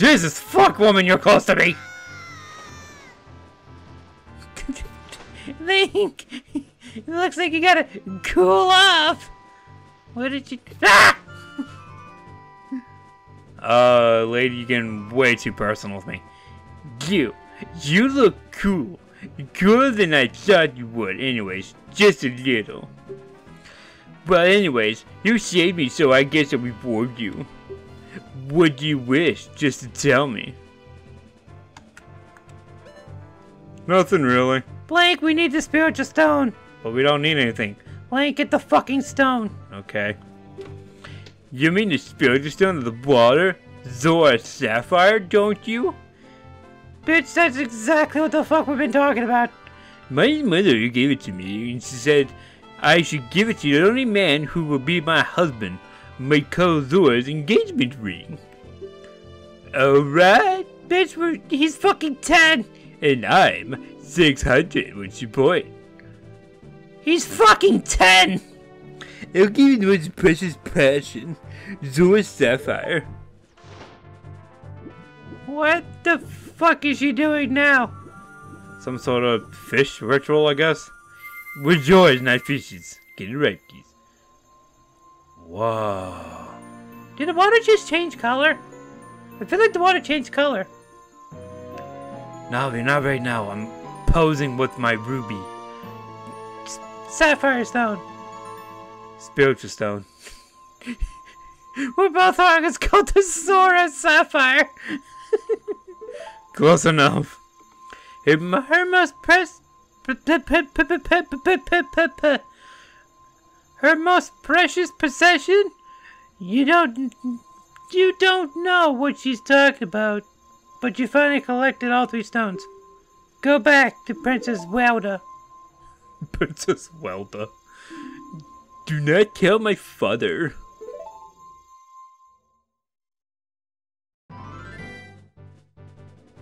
Jesus fuck, woman, you're close to me! Link! It looks like you gotta cool off! What did you... Ah! Uh, lady, you're getting way too personal with me. You, you look cool. Cooler than I thought you would, anyways. Just a little. But anyways, you saved me, so I guess I'll reward you. What do you wish, just to tell me? Nothing really. Blank, we need the spiritual stone! But we don't need anything. Blank, get the fucking stone! Okay. You mean the spiritual stone of the water? Zora Sapphire, don't you? Bitch, that's exactly what the fuck we've been talking about! My mother gave it to me, and she said I should give it to the only man who will be my husband, my call Zora's engagement ring. Alright, Bitch, we're, he's fucking 10! and I'm 600 what's she point. He's fucking 10! I'll give you the most precious passion, Zora Sapphire. What the fuck is she doing now? Some sort of fish ritual, I guess? We're yours, not fishes. Get it right, please. Whoa. Did the water just change color? I feel like the water changed color. No, not right now. I'm posing with my ruby. Sapphire stone. Spiritual stone. We're both wrong. It's called the Zora Sapphire. Close enough. Her most press. Her most precious possession? You don't. You don't know what she's talking about. But you finally collected all three stones. Go back to Princess Welda. Princess Welda. Do not kill my father.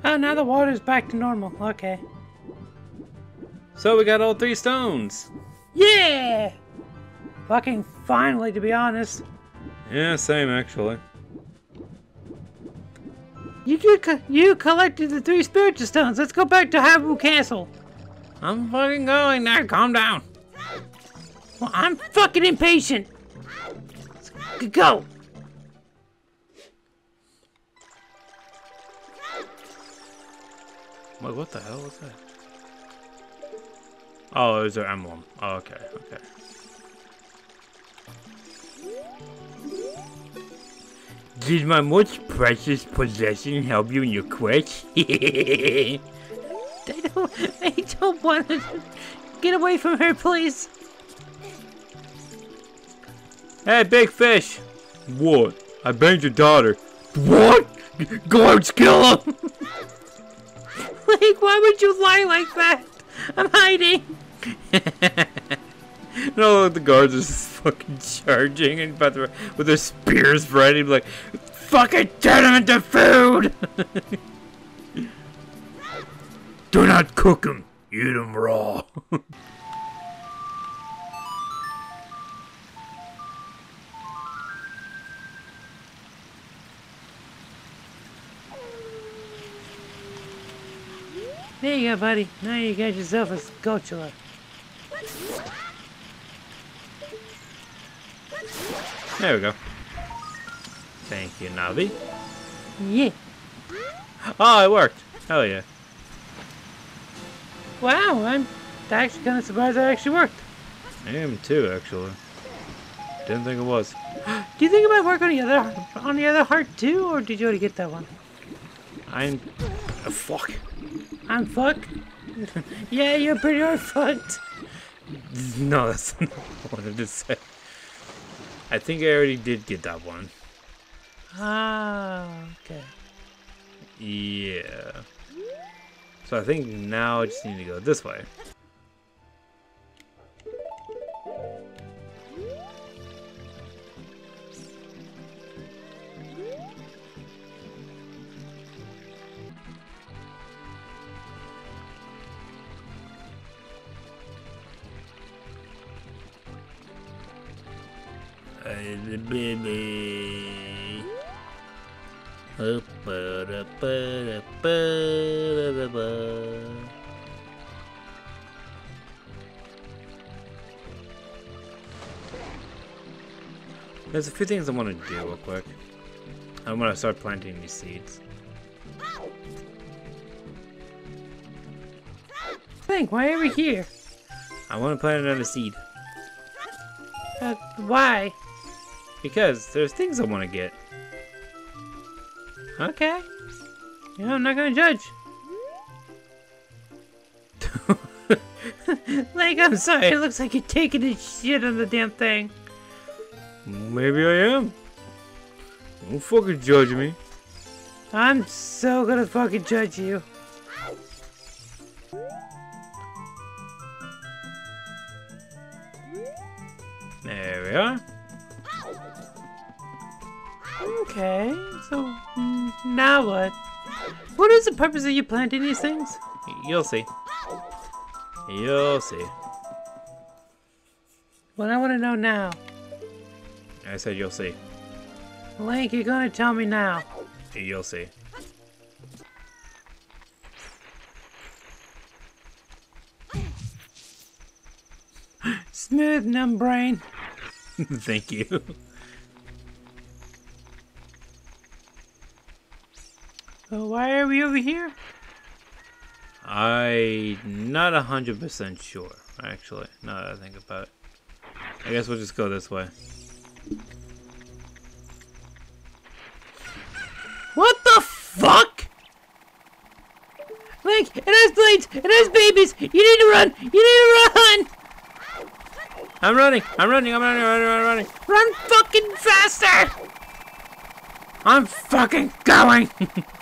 Oh, now the water's back to normal. Okay. So we got all three stones. Yeah! Fucking finally, to be honest. Yeah, same actually. You you, co- you collected the three spiritual stones. Let's go back to Habu Castle. I'm fucking going now. Calm down. Well, I'm fucking impatient. Let's go. Wait, what the hell was that? Oh, it was their emblem. Oh, okay, okay. Did my most precious possession help you in your quest? I don't. They don't want to get away from her, please. hey, big fish! What? I banged your daughter. What? Guards kill him! Like, why would you lie like that? I'm hiding. no, the guards are just fucking charging and about to, with their spears ready, like, fucking turn them into food! Do not cook them, eat them raw. There you go, buddy. Now you got yourself a Scochula. There we go. Thank you, Navi. Yeah. Oh, it worked. Hell yeah. Wow, I'm actually kind of surprised that actually worked. I am too, actually. Didn't think it was. Do you think it might work on the other on the other heart too, or did you already get that one? I'm. Oh, fuck. I'm fuck. yeah, you're pretty hard fucked. No, that's not what I wanted to say. I think I already did get that one. Ah, okay. Yeah. So I think now I just need to go this way. There's a few things I want to do real quick. I want to start planting these seeds. Link, why are we here? I want to plant another seed. Uh, why? Because there's things I want to get. Okay. Yeah, I'm not gonna judge. like, I'm sorry, it looks like you're taking a shit on the damn thing. Maybe I am. Don't fucking judge me. I'm so gonna fucking judge you. There we are. Okay, so mm, now what? What is the purpose of you planting these things? You'll see. You'll see. What I want to know now. I said you'll see. Link, you're gonna tell me now. You'll see. Smooth, numb brain. Thank you. So why are we over here? I'm not a hundred percent sure, actually. Now that I think about it. I guess we'll just go this way. What the fuck? Link, it has blades, it has babies. You need to run. You need to run. I'm running! I'm running! I'm running! I'm running! I'm running! Run fucking faster. I'm fucking going!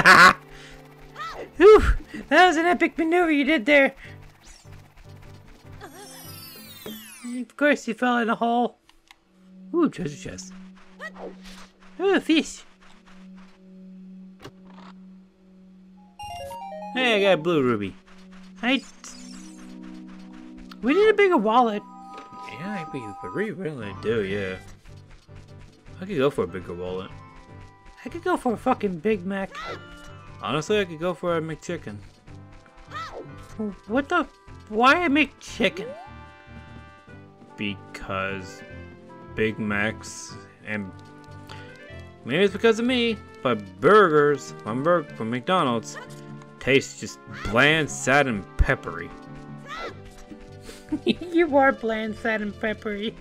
Whew, that was an epic maneuver you did there. Of course you fell in a hole. Ooh, treasure chest. Ooh, fish. hey, I got a blue ruby. I... We need a bigger wallet. Yeah, we, we really do, yeah. I could go for a bigger wallet. I could go for a fucking Big Mac. Honestly, I could go for a McChicken. What the... Why a make chicken? Because Big Macs and maybe it's because of me, but burgers from, Bur- from McDonald's taste just bland, sad, and peppery. you are bland, sad, and peppery.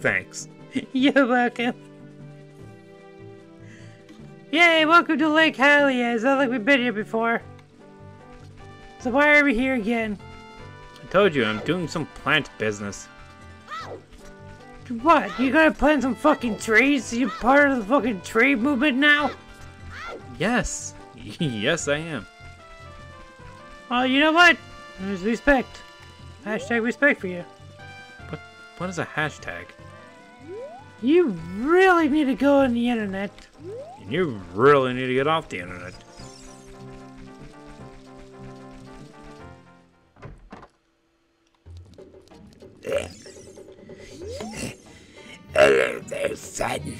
Thanks. You're welcome. Yay, welcome to Lake Hylia. It's not like we've been here before. So why are we here again? I told you, I'm doing some plant business. What? You gotta plant some fucking trees? You part of the fucking tree movement now? Yes. yes, I am. Oh, you know what? There's respect. Hashtag respect for you. What, what is a hashtag? You really need to go on the internet. And you really need to get off the internet. Hello there, son.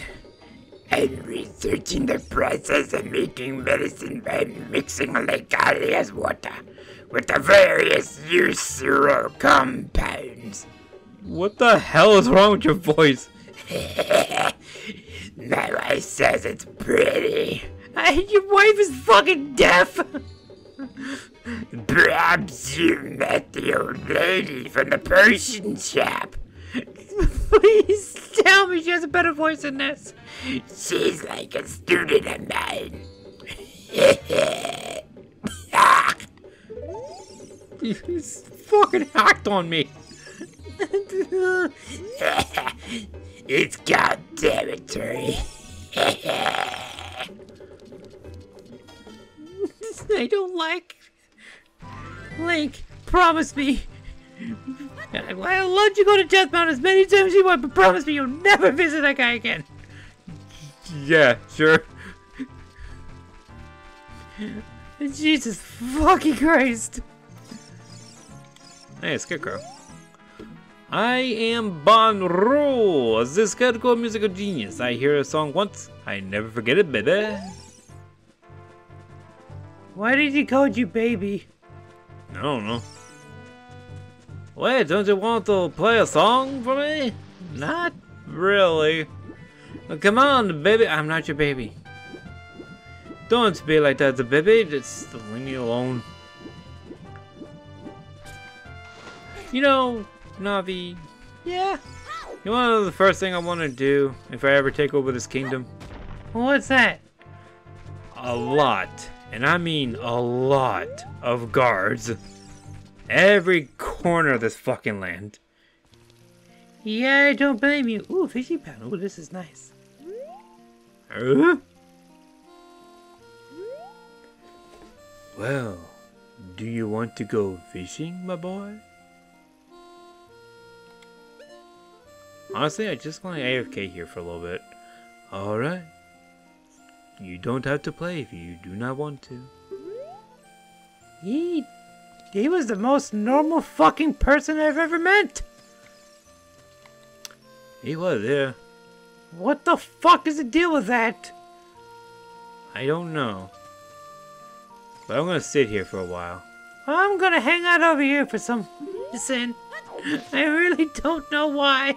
I'm researching the process of making medicine by mixing Lake Hylia's water with the various usual compounds. What the hell is wrong with your voice? My wife says it's pretty. Your wife is fucking deaf! Perhaps you met the old lady from the potion shop. Please tell me she has a better voice than this. She's like a student of mine. He's fucking hacked on me. It's called territory. I don't like. Link, promise me. I'll let you go to Death Mountain as many times as you want, but promise me you'll never visit that guy again. Yeah, sure. Jesus fucking Christ. Hey, Scarecrow. I am Bonooru, this hardcore musical genius. I hear a song once, I never forget it, baby. Why did he call you baby? I don't know. Wait, don't you want to play a song for me? Not really. Oh, come on, baby. I'm not your baby. Don't be like that, the baby. Just leave me alone. You know, Navi. Yeah. You know the first thing I want to do if I ever take over this kingdom? What's that? A lot, and I mean a lot, of guards. Every corner of this fucking land. Yeah, I don't blame you. Ooh, fishy pan. Ooh, this is nice. Huh? Well, do you want to go fishing, my boy? Honestly, I just want to AFK here for a little bit. Alright. You don't have to play if you do not want to. He, he was the most normal fucking person I've ever met. He was, yeah. What the fuck is the deal with that? I don't know. But I'm gonna sit here for a while. I'm gonna hang out over here for some reason. I really don't know why.